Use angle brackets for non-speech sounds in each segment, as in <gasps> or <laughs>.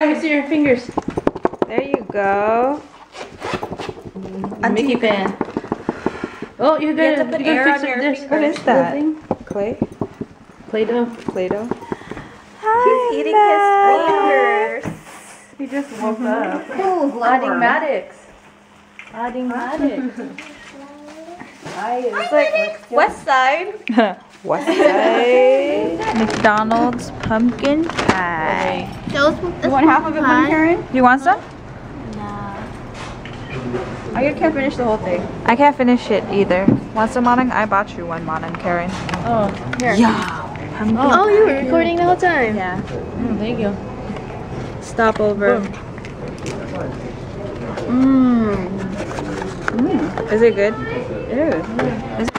Let me see your fingers. There you go. Mm, A Mickey fan. Oh, you're You have gonna, to put you're air gonna on your fingers. What is that? Thing? Clay? Play-Doh. Play-Doh? Hi, He's eating his fingers. He just woke up. Mm-hmm. Adding Maddox. Adding Maddox. It's like West Side. <laughs> West Side. <laughs> McDonald's pumpkin pie. Those, You want half of it, one, Karen? You want some? No. I can't finish the whole thing. I can't finish it either. Want some, Monang? I bought you one, Monang, Karen. Oh, Here. Yeah. Pumpkin Oh, you were recording the whole time. Yeah. mm, thank you. Stop over. Mmm. Is it good? It is.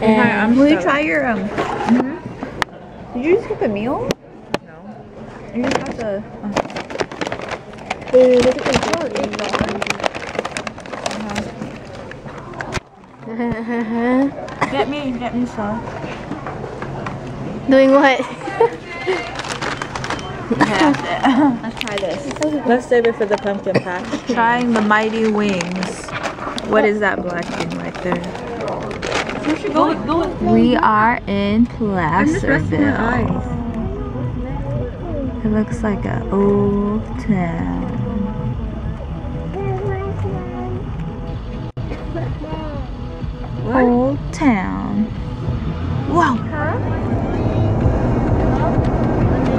<laughs> I'm Will you try your um? Did you just get the meal? No. You just got the. Dude, look at the Get me, get me some. Doing what? <laughs> Let's try this. Let's save it for the pumpkin patch. Trying the mighty wings. What is that black thing right there? Where should go? Go We are in Placerville. It looks like an old town. Old town. Wow.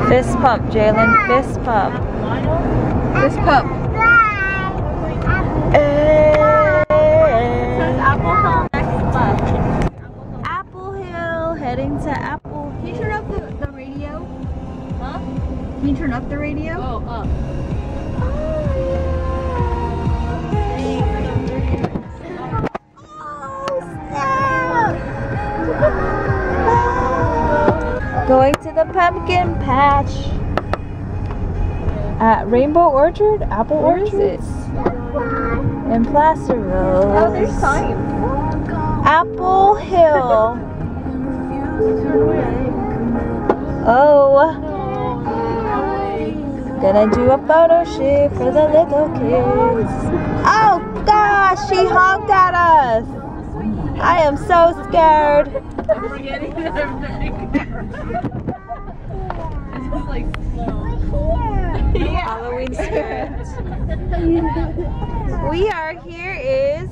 Fist pump, Jalen. Fist pump. This pup. Apple Hill next left. Apple Hill, heading to Apple Can you turn up the, the radio? Huh? Can you turn up the radio? Oh, up. Oh, Going to the pumpkin patch at Rainbow Orchard, Apple Orchard in Placerville. Oh, there's time. Apple Hill. <laughs> Oh, gonna do a photo shoot for the little kids. Oh gosh, she honked at us. I am so scared. I'm forgetting that I'm It's just like Halloween spirit. we are here is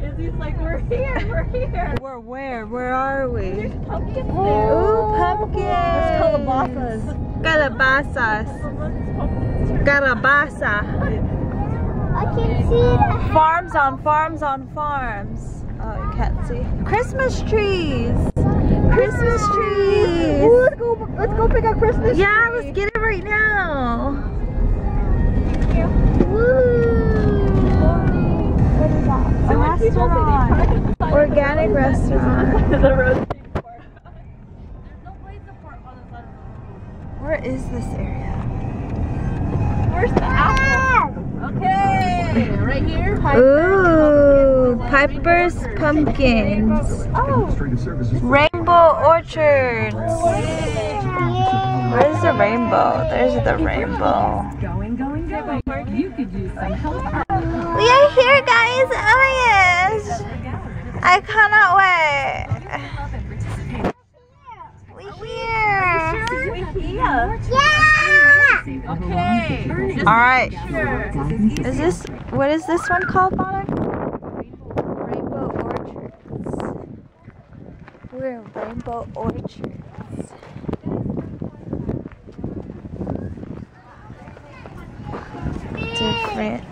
Izzy's like, we're here, we're here. we're where? Where are we? Pumpkins Ooh, pumpkins. Calabasas. Calabasas. Calabasa. I can see the Farms on farms on farms. Oh, you can't see. Christmas trees. Christmas trees. Ooh, let's go. Let's go pick up Christmas. Yeah, tree. let's get it right now. A restaurant. Organic restaurant. <laughs> the road. Is this area? Where's the apple? Okay, right here. Ooh, Piper's Pumpkins. Oh. Rainbow Orchards. Where's the rainbow? There's the rainbow. Going, going, going. You could use some help. We are here, guys. Oh gosh. I cannot wait. We We. Okay. All right. Is this what is this one called, Monic? Rainbow Orchards. We're in Rainbow Orchards. Different.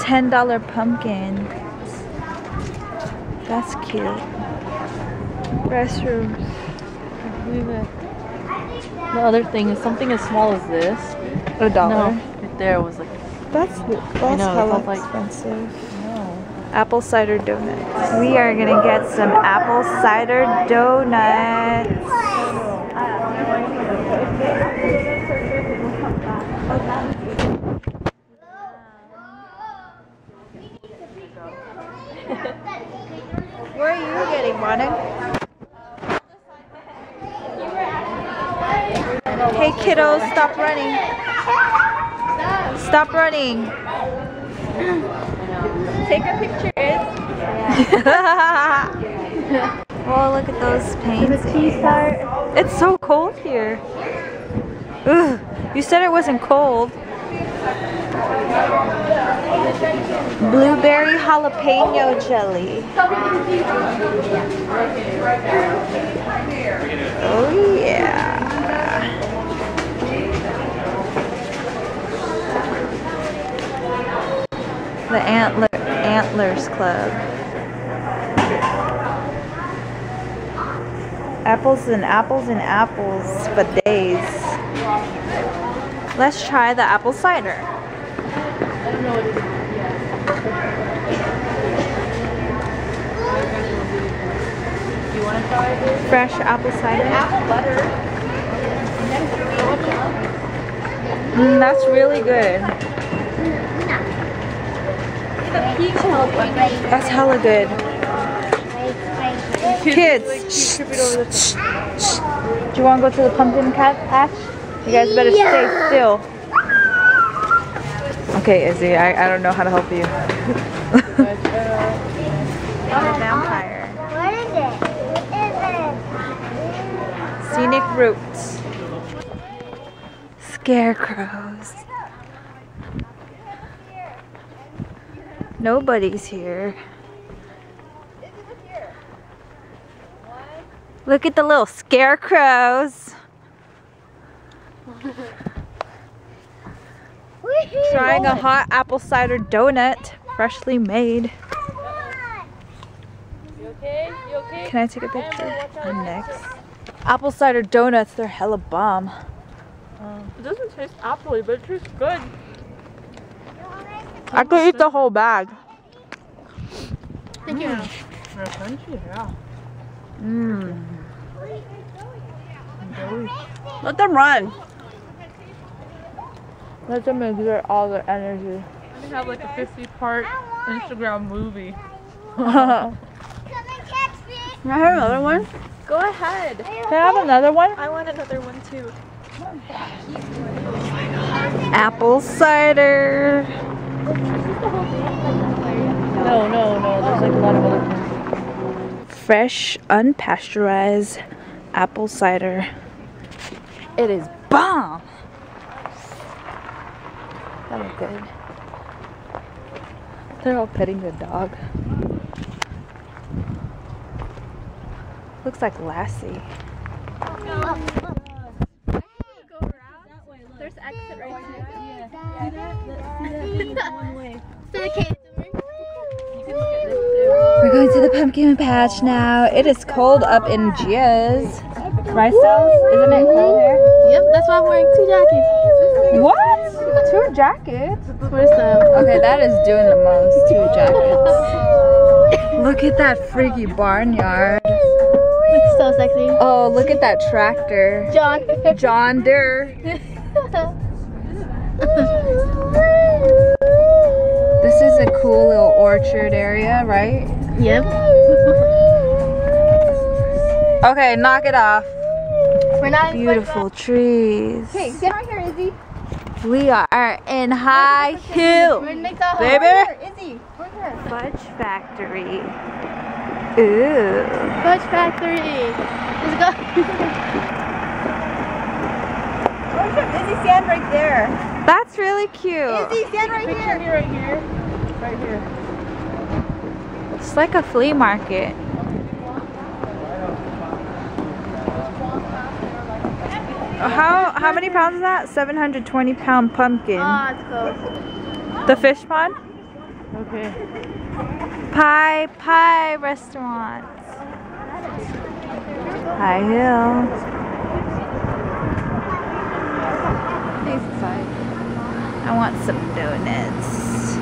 Ten dollar pumpkin. That's cute. Restrooms. The other thing is something as small as this. A dollar. No, right there was like That's that's know, hella like- expensive. no. Apple cider donuts. We are gonna get some apple cider donuts. Where are you getting, Monik? Hey kiddos, stop running. Stop running. Take a picture, Iz. <laughs> oh, look at those paintings. It's so cold here. Ugh, you said it wasn't cold. Blueberry jalapeno jelly. Oh yeah. The Antler Antlers Club. Apples and apples and apples for days. Let's try the apple cider. Fresh apple cider. Apple butter. Mm, that's really good. The peach jalapeno. That's hella good. Kids, do you want to go to the pumpkin patch? You guys better stay still. Okay, Izzy, I, I don't know how to help you. I'm a vampire. What is it? What is it? Scenic routes. Scarecrows. Nobody's here. Look at the little scarecrows. Trying a hot apple cider donut, freshly made. You okay? You okay? Can I take a picture? I'm next. Apple cider donuts, they're hella bomb. Um, it doesn't taste appley, but it tastes good. I could eat the whole bag. Thank you. They're crunchy, yeah. Mmm. Let them run. Let them exert all their energy. We have like a 50 part Instagram movie. Come and catch me. Can I have another one? Go ahead. Can I have another one? I want another one too. Apple cider. No, no, no. There's like a lot of other things. Fresh, unpasteurized apple cider. It is bomb. That look good. They're all petting the dog. Looks like Lassie. There's exit right here. We're going to the pumpkin patch now. It is cold up in Gia's. Right, Cells? Isn't it cold here? Yep, that's why I'm wearing two jackets. What? Two jackets? Okay, that is doing the most. Two jackets. Look at that freaky barnyard. Looks so sexy. Oh, look at that tractor. John. John Deere. This is a cool little orchard area, right? yep. <laughs> Okay, knock it off. We're not in Beautiful trees. Hey, stand right here, Izzy. We are in High Hill. We're gonna make the Baby. Here, Izzy. Fudge Factory. Ooh. Fudge Factory. Let's go. <laughs> Izzy, stand right there. That's really cute. Izzy, stand right here. Right here. Right here. It's like a flea market. How how many pounds is that? 720 pound pumpkin. Ah, it's close. The fish pond? Okay. Pie Pie restaurants. High Hill. I want some donuts.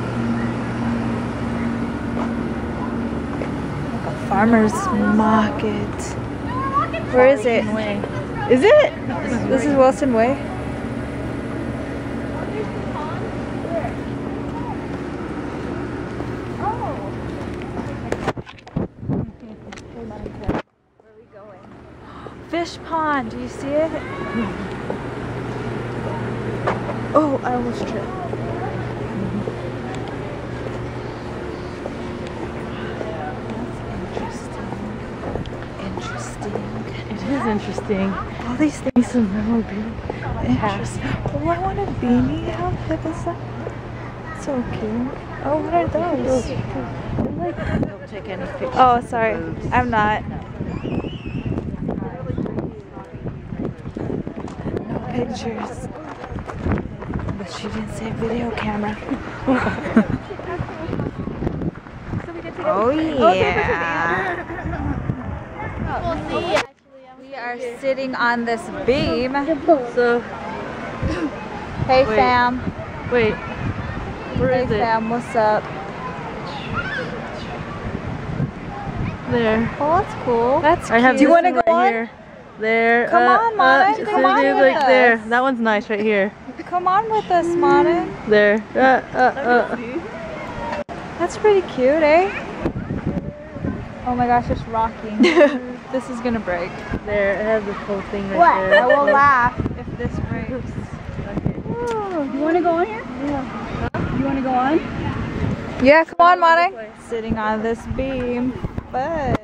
Like a farmer's market. Where is it? Is it? This is Wilson Way. Where are we going? Fish pond. Do you see it? <laughs> Oh, I almost tripped. Interesting. It is interesting. All these things Some memorabilia. Interesting. Oh, I want a beanie. How hip is that? So cute. Oh, what are those? Don't take any pictures. Oh, sorry. I'm not. No pictures. But she didn't say video camera. <laughs> oh, yeah. We are sitting on this beam. So, Hey, Wait. fam. wait. Where Hey, is it? fam. What's up? There. Oh, that's cool. That's I have Do you want to go right on? here. There. Come uh, on, Mona, uh, come on with like there. That one's nice right here. Come on with us, Monin. There. Uh, uh, uh. That's pretty cute, eh? Oh my gosh, it's rocking. <laughs> this is gonna break. There. It has this whole thing right here. I will <laughs> laugh if this breaks. You want to go on here? Yeah. You want to go on? Yeah, come on, Monin. Sitting on this beam. Fudge.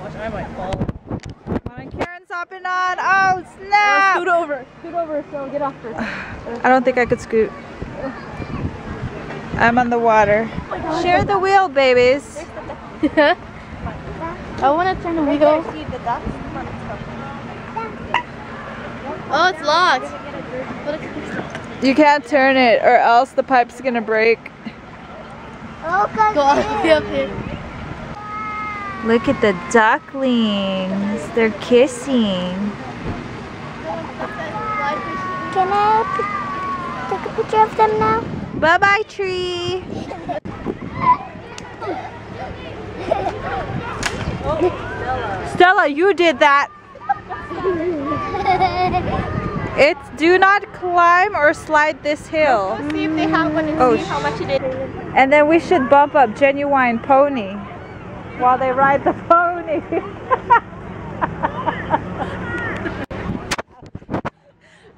Watch, I might fall. Monin Karen's hopping on. Oh, oh, snap! Scoot over. Scoot over. So get off first. <sighs> I don't think I could scoot. I'm on the water. Share the wheel, babies. <laughs> I want to turn the wheel. Oh, it's locked. You can't turn it or else the pipe's gonna break. Go all the way up here. Look at the ducklings. They're kissing. Can I take a picture of them now? Bye bye, tree. Stella, you did that. It's do not climb or slide this hill. See if they have one and Oh, see how much it is. And then we should bump up Genuine Pony while they ride the pony. <laughs>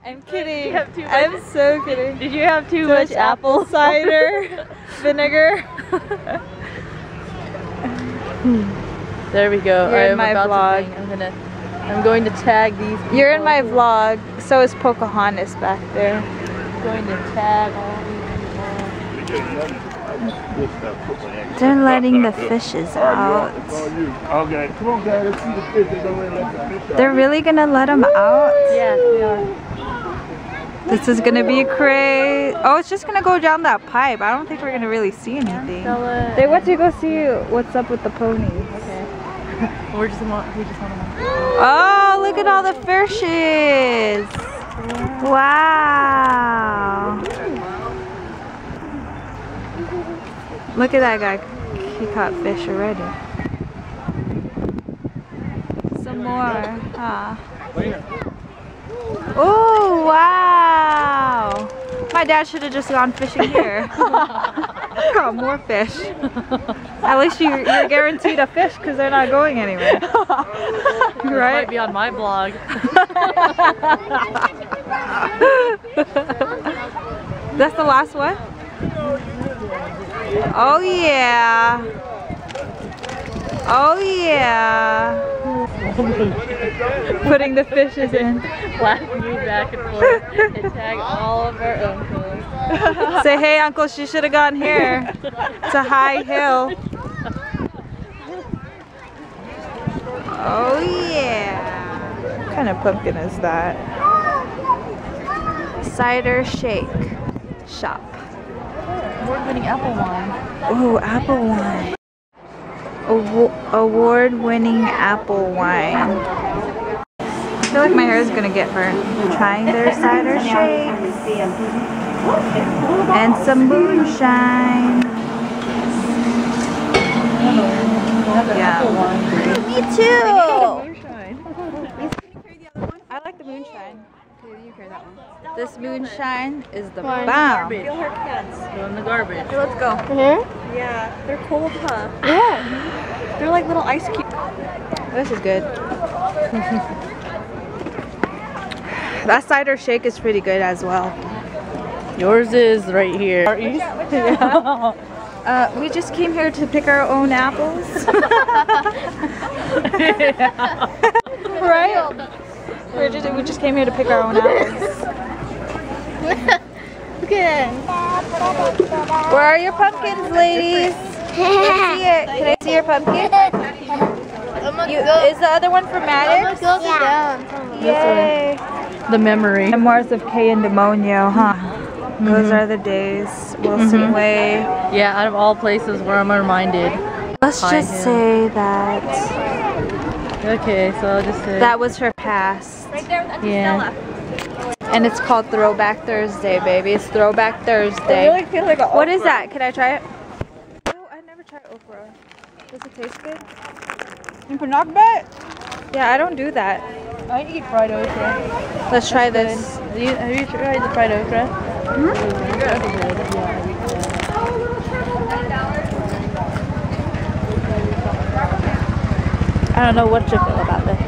I'm kidding. have too much- I'm so kidding. Did you have too, Too much, much apple cider <laughs> vinegar. <laughs> There we go. You're in I'm my about vlog. To. I'm gonna. I'm going to tag these. People. You're in my vlog. So is Pocahontas back there. I'm going to tag all these people. They're letting the fishes out. Okay, come on, guys. Let's see the fish. They're gonna let the out. They're really gonna let them out? Yes, we are. This is gonna be crazy. Oh, it's just gonna go down that pipe. I don't think we're gonna really see anything. They want to go see what's up with the ponies. Okay. We're just want. We just want to. Oh, look at all the fishes. Wow. Look at that guy. He caught fish already. Some more, huh? Oh, wow. My dad should have just gone fishing here. Caught oh, more fish. At least you, you're guaranteed a fish because they're not going anywhere. <laughs> Right. right? Might be on my blog. <laughs> That's the last one? Oh yeah. Oh yeah. <laughs> Putting the fishes in. Me back and forth and tag all of our uncles. Say, hey uncle, she should have gone here. It's a high hill. Oh yeah. What kind of pumpkin is that? Cider shake shop. Award-winning apple wine. Ooh, apple wine. Awa- Award-winning apple wine. I feel like my hair is gonna get burnt. Trying their cider shakes and some moonshine. Yeah. Me too. I like the moonshine. You hear that one. This moonshine is the Fine. bomb. Feel her pants. Throw in the garbage. Okay, let's go. Mm-hmm. Yeah, they're cold, huh? Yeah. They're like little ice cubes. This is good. <laughs> that cider shake is pretty good as well. Yours is right here. Are you? <laughs> Uh, we just came here to pick our own apples. <laughs> right? We're just, we just came here to pick our own apples. <laughs> Look at Where are your pumpkins, ladies? Let's see it. Can I see your pumpkin? You, is the other one for Maddox? Yeah. Yay. The memory. Memoirs of Kay and Demonio, huh? Mm-hmm. Those are the days. We'll Wilson mm-hmm. Way. Yeah, out of all places where I'm reminded. Let's just him. say that Okay, so I'll just say. that was her past. yeah. And it's called Throwback Thursday, baby. It's Throwback Thursday. really feel like a What is that? Can I try it? Oh, I never tried okra. Does it taste good? You can knock bet? Yeah, I don't do that. I eat fried okra. Let's try this. Have you, have you tried the fried okra? Hmm? I don't know what you feel about this.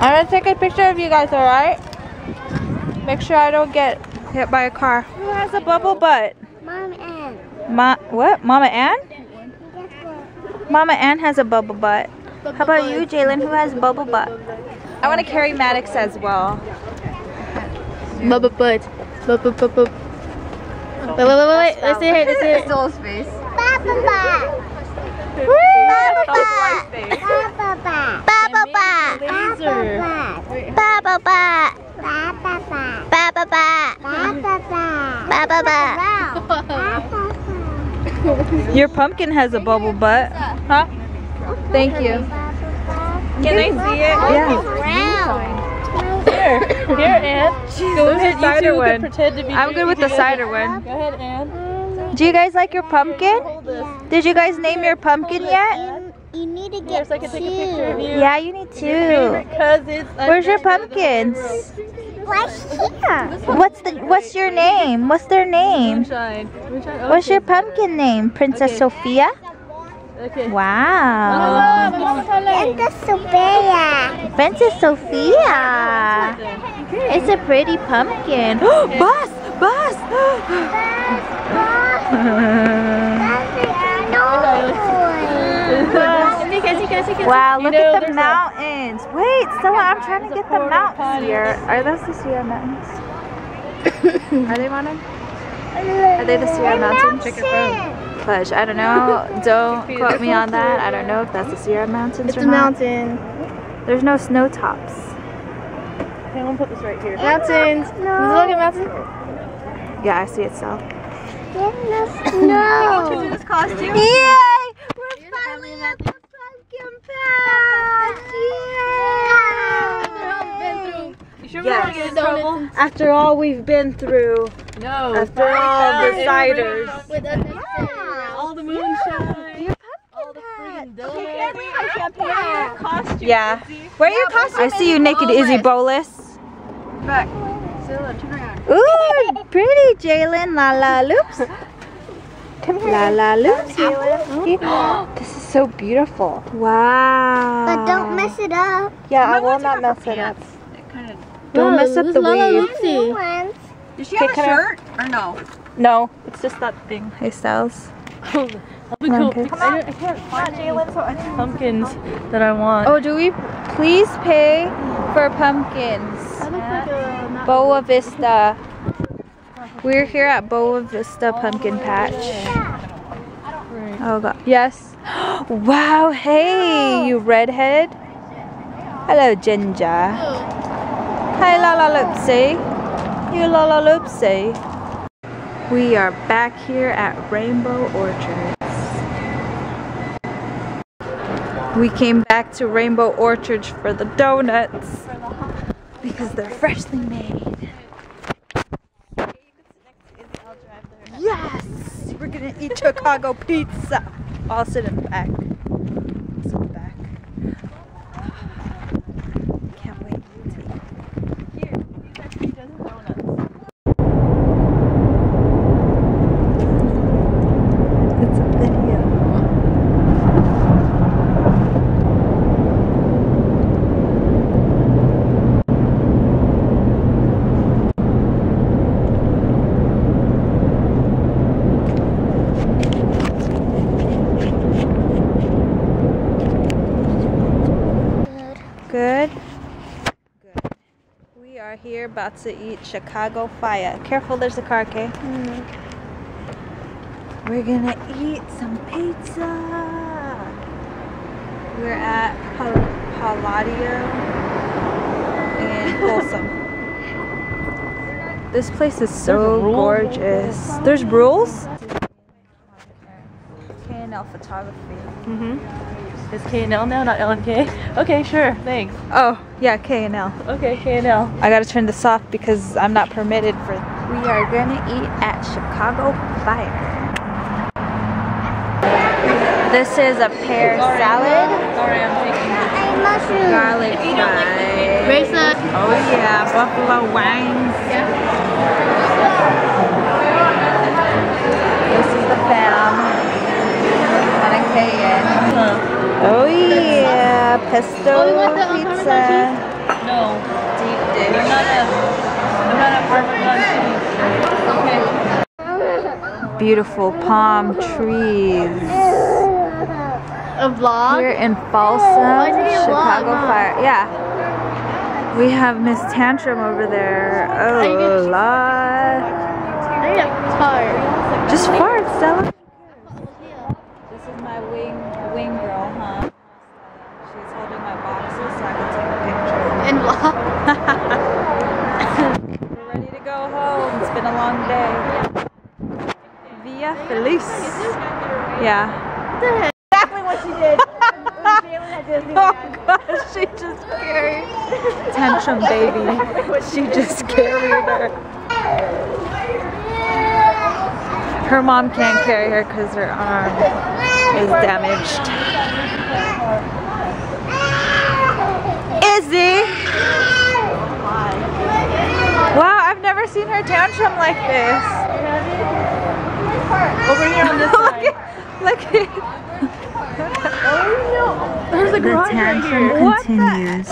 I'm gonna take a picture of you guys, alright? Make sure I don't get hit by a car. Who has a bubble butt? Mom and Ma what? Mama Ann? Mama Ann has a bubble butt. How about you, Jalen? Who has bubble butt? I want to carry Maddox as well. Bubba butt. Bubba bubba bubba. Wait, wait, wait, wait. Let's see here. Let's see here. Soul's face. Baba ba. Baba ba. Baba ba. Laser. Baba ba. Baba ba. Baba ba. Baba ba. Baba ba. ba ba. Ba ba ba. Your pumpkin has a bubble butt. Huh? Thank you. Can I see it? Yeah. Here, here, Ann. Go ahead. You cider two one. can pretend to be. I'm good with the cider one. Go ahead, Ann. Do you guys like your pumpkin? Yeah. Did you guys name your pumpkin yet? You, you need to Here, get so I can take a picture of you. Yeah, you need two. Favorite cousins. Where's your pumpkins? Right here. What's the What's your name? What's their name? Moonshine. Moonshine. What's your okay. pumpkin name? Princess Okay. Sophia? Okay. Wow. And the Sophia. Princess Sophia. It's a pretty pumpkin. <gasps> bus! Bus! bus! wow, look at the mountains. Wait, Stella, I'm trying to get the mountains here. Are those the Sierra Mountains? Are they mountains? Are they the Sierra Mountains? Fudge, I don't know. Don't <laughs> quote me on that. I don't know if that's the Sierra Mountains or not. It's a mountain. There's no snow tops. Okay, I'm gonna put this right here. Mountains. Look at mountain. Yeah, I see it still. No. <laughs> This costume. Yay! We're finally at the pumpkin patch! Yay! You sure Yes. we don't get in trouble? After all we've been through, No. after all the ciders. All the moonshine. All the freaking donuts. Yeah. Wear your costume. I see you naked, Izzy Bolus. Back. Zilla, turn around. Ooh, pretty, Jalen. La la loops. Come here. La la loops. this is so beautiful. Wow. But don't mess it up. Yeah, I will not mess it up. Don't mess up the weave. New. Does she Okay, have a can I- shirt or no? No, it's just that thing. Hey, Styles. I'll Come on, I, don't- I can't find any pumpkins that I want. Oh, do we please pay for pumpkins? Boa Vista. We're here at Boa Vista Pumpkin Patch. Oh god. Yes. <gasps> Wow, hey, you redhead. Hello, Ginger. Hi, Lalaloopsy. You Lalaloopsy. We are back here at Rainbow Orchards. We came back to Rainbow Orchards for the donuts because they're freshly made. Yes! We're gonna eat Chicago pizza. I'll sit in the back. I'll sit in the back. Can't wait. We are here about to eat Chicago Fire. Careful, there's a car, okay? We're gonna eat some pizza. We're at Pal- Palladio in <laughs> Folsom. This place is so gorgeous. There's rules? K&L Photography. Mm-hmm. It's K&L now, not L&K? Okay, sure, thanks. Oh, yeah, K&L. Okay, K&L. I gotta turn this off because I'm not permitted for. We are gonna eat at Chicago Fire. This is a pear salad, Sorry, I'm taking And mushroom. garlic fries. Bracelet. Oh yeah, buffalo wings. This is the fam. And a Cayenne. Oh yeah, pesto Oh, pizza. No, Deep I'm dish. not a, I'm not a Parmesan. Okay. Beautiful palm trees. A vlog. Here in Folsom, oh, you Chicago vlog? Fire. Yeah. We have Miss Tantrum over there. Oh, good? lot. I need a card. Just fart, Stella. This is my wing wing girl, huh? She's holding my boxes so I can take a picture. And vlog. We're ready to go home. It's been a long day. Via Feliz. Yeah. Exactly what she did. <laughs> Oh gosh, she just carried tantrum baby. She just carried her. Her mom can't carry her because her arm is damaged. Izzy! Wow, I've never seen her tantrum like this. Over here on this <laughs> Look side. at, look at. There's a garage right here. What continues.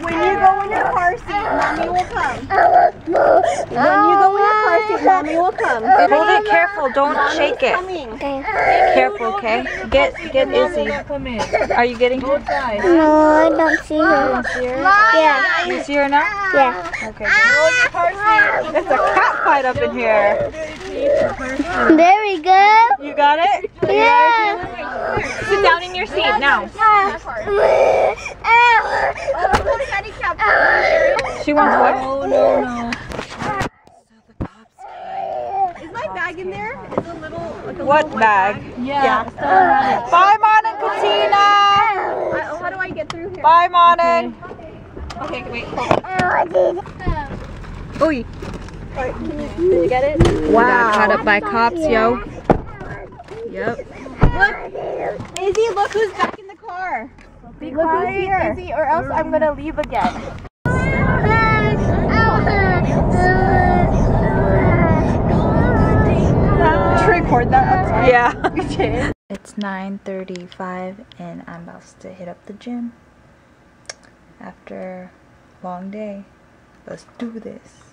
When you go in your car seat, mommy will come. <laughs> When you go in your car seat, mommy will come. Hold it careful, don't shake it. Coming. Okay. Careful, okay? Get get Izzy. Are you getting her? Outside. No, I don't see her. Yeah. You see her now? Yeah. Okay. It's a cat fight up in here. There we go. You got it? Yeah. Sit down in your seat now. She wants what? Oh, no, no. Is my bag in there? Is a little, like a What bag? Yeah. Stella had it. Bye, Mon and Katina. Uh, how do I get through here? Bye, Monin. Okay, wait. Hold on. Oy. Did you get it? We got caught up by cops, yo. Yep. Look, Izzy, look who's back in the car. Be look who's. Izzy, or else I'm gonna leave again. Should we record that outside? Yeah. <laughs> It's 9.35 and I'm about to hit up the gym. After a long day. Let's do this.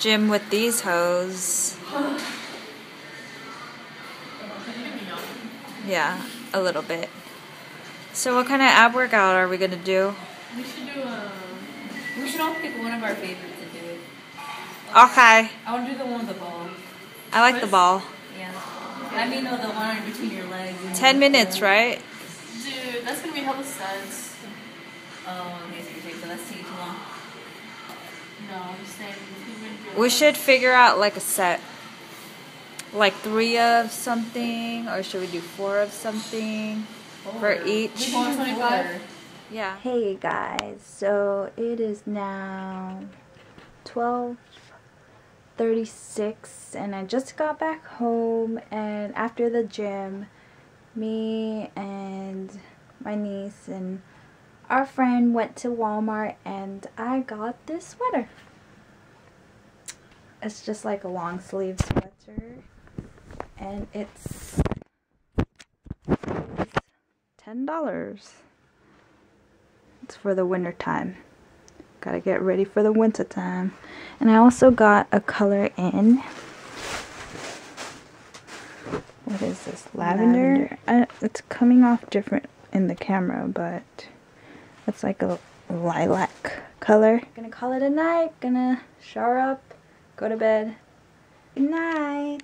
Gym with these hoes. Yeah, a little bit. So what kind of ab workout are we gonna do? We should do um. We should all pick one of our favorites and do it. Okay. I want to do the one with the ball. I like the ball. Yeah. I mean, no, the one in between your legs. and 10 the- minutes, right? Dude, that's gonna be hella sets. Oh, okay, so you're taking so that's taking too long. No, I'm just saying. we would do We it- should figure out like a set. Like three of something, or should we do four of something for each? We want 25? Yeah. Hey guys, so it is now 12:36 and I just got back home and after the gym me and my niece and our friend went to Walmart and I got this sweater. It's just like a long sleeve sweater and it's ten dollars. It's for the winter time. Gotta get ready for the winter time. And I also got a color in. What is this? Lavender? I, it's coming off different in the camera, but It's like a lilac color. Gonna call it a night. Gonna shower up, go to bed. Good night.